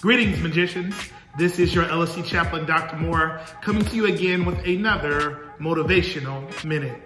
Greetings, magicians. This is your LOC chaplain, Dr. Moore, coming to you again with another motivational minute.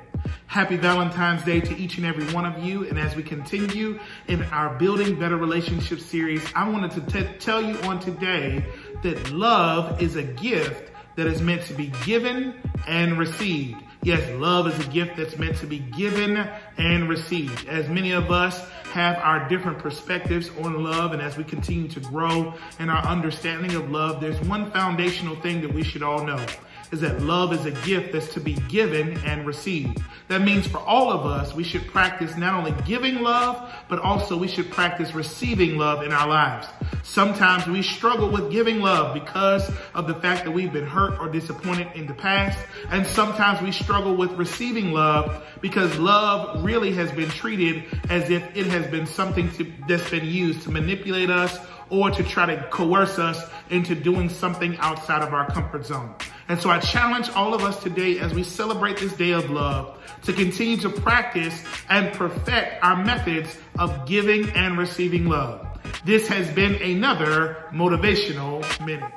Happy Valentine's Day to each and every one of you. And as we continue in our Building Better Relationships series, I wanted to tell you on today that love is a gift that is meant to be given and received. Yes, love is a gift that's meant to be given and received. As many of us have our different perspectives on love, and as we continue to grow in our understanding of love, there's one foundational thing that we should all know is that love is a gift that's to be given and received. That means for all of us, we should practice not only giving love, but also we should practice receiving love in our lives. Sometimes we struggle with giving love because of the fact that we've been hurt or disappointed in the past. And sometimes we struggle with receiving love because love really has been treated as if it has been something to, that's been used to manipulate us or to try to coerce us into doing something outside of our comfort zone. And so I challenge all of us today as we celebrate this day of love to continue to practice and perfect our methods of giving and receiving love. This has been another motivational minute.